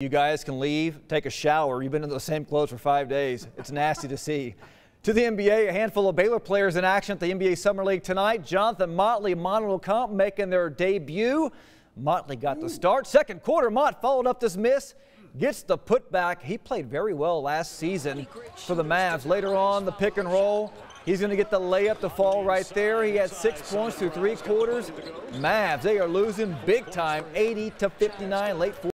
You guys can leave, take a shower. You've been in the same clothes for five days. It's nasty to see. To the NBA, a handful of Baylor players in action at the NBA Summer League tonight. Johnathan Motley, Manu Lecomte making their debut. Motley got the start. Second quarter, Mott followed up this miss, gets the putback. He played very well last season for the Mavs. Later on, the pick and roll. He's going to get the layup to fall right there. He had six points through three quarters. Mavs, they are losing big time, 80 to 59, late.